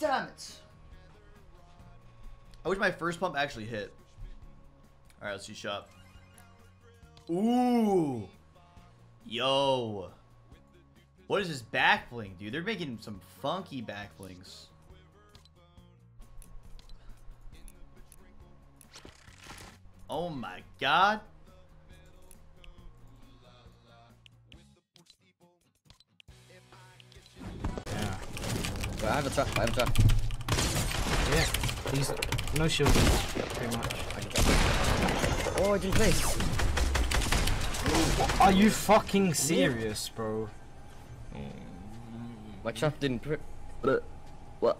Damn it. I wish my first pump actually hit. Alright, let's see shop. Ooh. Yo. What is this back bling, dude? They're making some funky back blings. Oh my god. I have a truck. I have a truck. Yeah. He's no shield, pretty much. Oh, I didn't place. Are you fucking serious, bro? Mm. My truck didn't. Pri uh, what?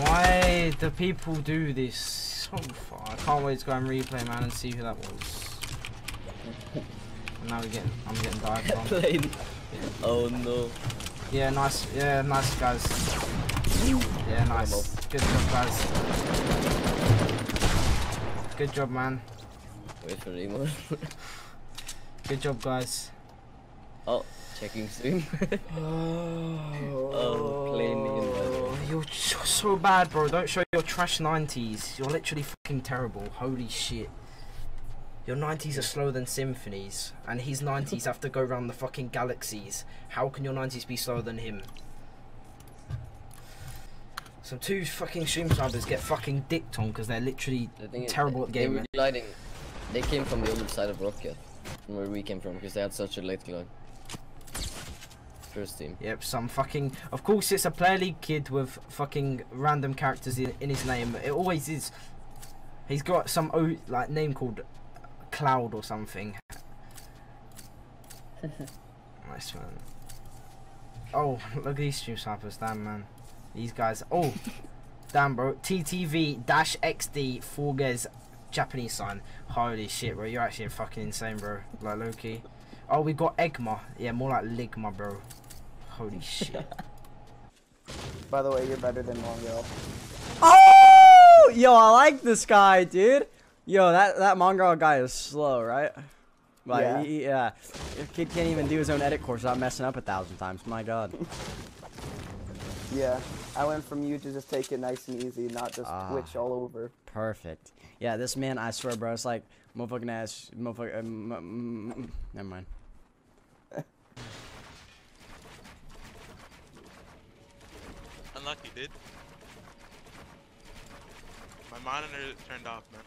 Why do people do this oh, so far? I can't wait to go and replay, man, and see who that was. And now we're getting, I'm getting dived on. Oh no. Yeah, nice. Yeah, nice guys. Yeah, nice. Good job, guys. Good job, man. Wait for Remo. Good job, guys. oh, checking stream. oh, plane in the way. You're so, so bad, bro. Don't show your trash 90s. You're literally fucking terrible. Holy shit. Your 90s are slower than Symfuhny's, and his 90s have to go around the fucking galaxies. How can your 90s be slower than him? Some two fucking stream snipers get fucking dicked on because they're literally The thing is, terrible at they were gaming. gliding. They came from the other side of Rocket, from where we came from, because they had such a late glide. First team. Yep, some fucking. Of course, it's a Player League kid with fucking random characters in, in his name. It always is. He's got some o like name called Cloud or something. nice man. Oh, look at these stream snipers, damn man. These guys. Oh, damn bro. TTV dash XD Forges Japanese sign. Holy shit, bro. You're actually fucking insane, bro. Like Loki. Oh, we got Egma. Yeah, more like Ligma, bro. Holy shit. By the way, you're better than Mongo. Oh, yo, I like this guy, dude. Yo, that that Mongraal guy is slow, right? Like, Yeah. he- yeah. The kid can't even do his own edit course without messing up a thousand times. My God. Yeah, I went from you to just take it nice and easy, not just Ah. twitch all over. Perfect. Yeah, this man, I swear, bro, it's like motherfucking ass, motherfucker. Um, mm, mm, never mind. Unlucky, dude. My monitor turned off, man.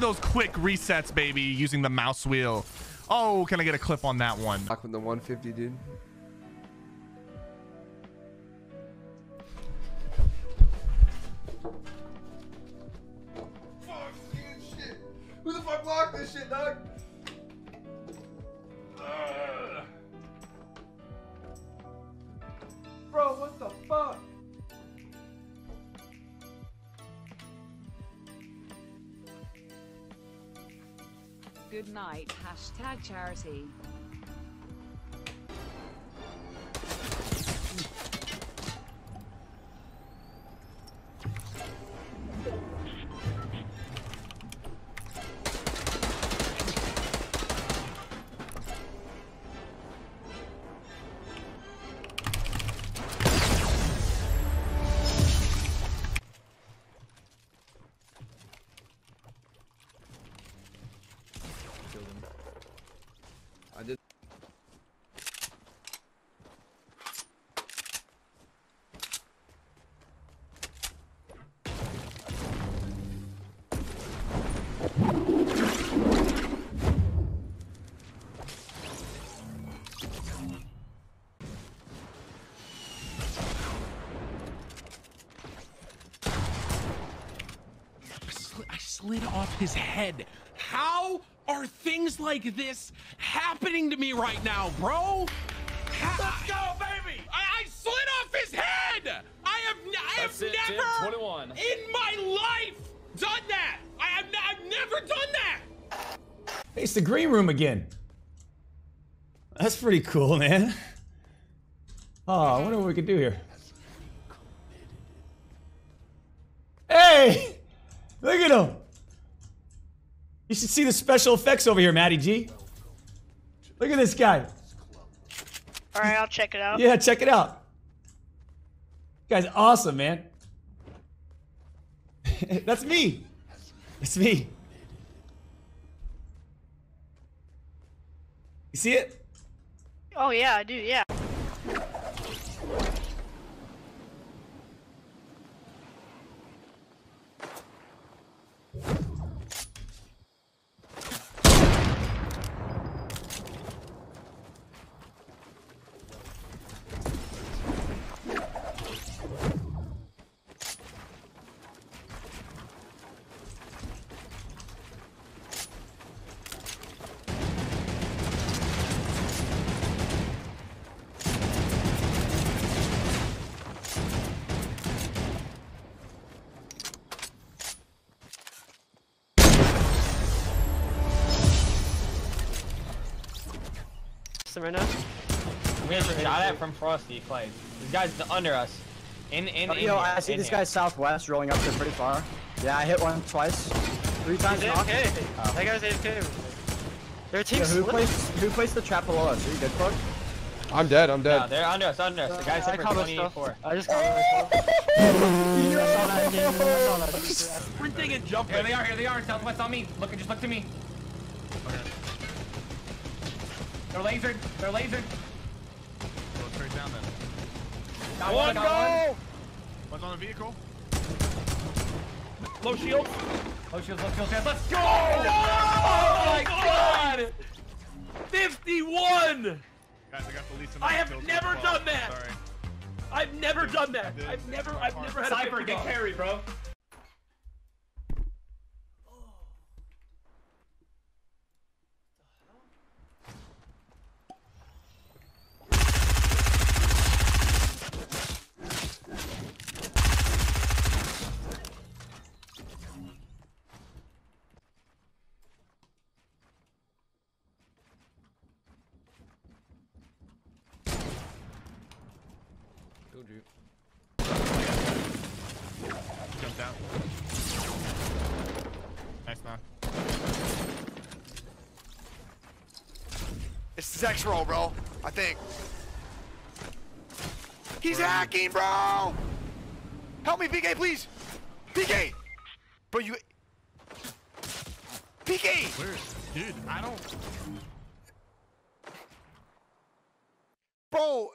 At those quick resets, baby, using the mouse wheel. Oh, can I get a clip on that one? Back with the 150, dude. Good night. Hashtag charity. Off his head. How are things like this happening to me right now, bro? Let's go, baby! I, I slid off his head! I have, n- I have never in my life done that! I have, n- I've never done that! Hey, it's the green room again. That's pretty cool, man. Oh, I wonder what we could do here. Hey! Look at him! You should see the special effects over here, Matty G. Look at this guy. Alright, I'll check it out. Yeah, check it out. Guy's awesome, man. That's me. That's me. You see it? Oh yeah, I do, yeah. Right now? We have a shot at from Frosty Clay. This guy's under us. In, in, Oh, in yo, here, I see in this here. guy southwest rolling up there pretty far. Yeah, I hit one twice. Three times He's knocked. AFK. That guy's AFK. Their team Yeah, who placed who placed the trap below us? Are you good, Clark? I'm dead. I'm No, dead. they're under us, under us. The guy's I hit for 24. I just caught myself. I saw that game. I saw that. Sprinting and jumping. Here they are, here they are. Southwest on me. Look, just look to me. They're lasered. They're lasered. Go straight down then. Got One, got go! One's on the vehicle. Low shield. Low shield, low shields. Let's go! Oh my God! 51! Guys, I got the least amount I have never so far. done that. Sorry. I've never done that. I've never, I've never had Cypher, a get carry, bro. Jumped out. Nice knock. It's Zach's roll, bro. I think. He's hacking, bro! Help me, PK, please! PK! Bro, you... PK! Where? Dude, I don't. Bro,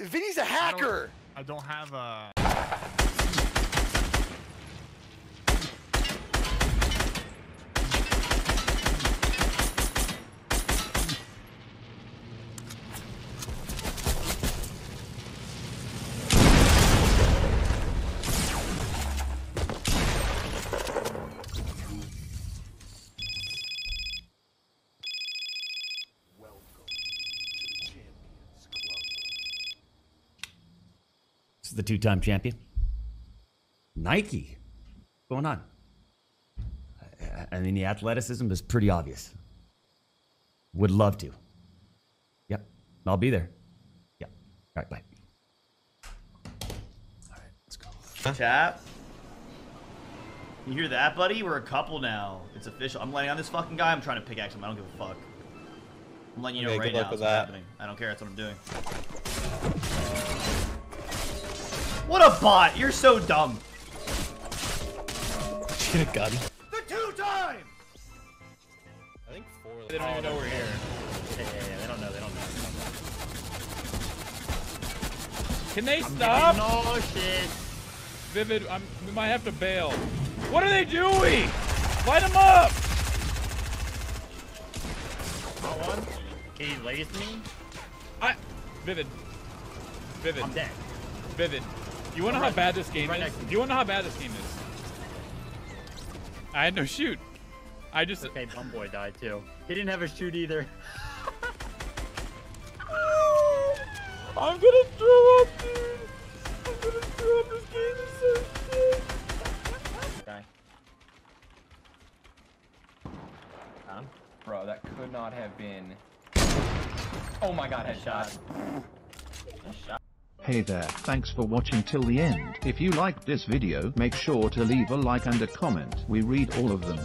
Vinny's a I don't- hacker! I don't have a. This is the two-time champion. Nike. What's going on? I- I mean, the athleticism is pretty obvious. Would love to. Yep, I'll be there. Yep. All right, bye. All right. Let's go. Chap. You hear that, buddy? We're a couple now. It's official. I'm letting on this fucking guy. I'm trying to pickaxe him. I don't give a fuck. I'm letting you know Okay, right now. what's that. happening. I don't care. That's what I'm doing. What a bot! You're so dumb. Get a gun. The two time. I think four. They don't even know we're here. Yeah, yeah, yeah. They don't know. They don't know. Can they stop? No shit. Vivid, I'm, we might have to bail. What are they doing? Light them up! one. Can you lace me? I, Vivid. Vivid. I'm dead. Vivid. You wanna know how bad this game right is? Do you wanna know how bad this game is? I had no shoot. I just. Okay, Bumboy died too. He didn't have a shoot either. I'm gonna throw up, dude. I'm gonna throw up. This game is so shit. Okay. Down. Bro, that could not have been. Oh my god, headshot. Hey there, thanks for watching till the end. If you liked this video, make sure to leave a like and a comment. We read all of them.